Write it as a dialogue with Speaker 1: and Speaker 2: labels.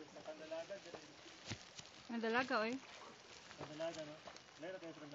Speaker 1: Ang dalaga.
Speaker 2: Ang dalaga, oy.
Speaker 1: Ang dalaga, no? Meron kayo sa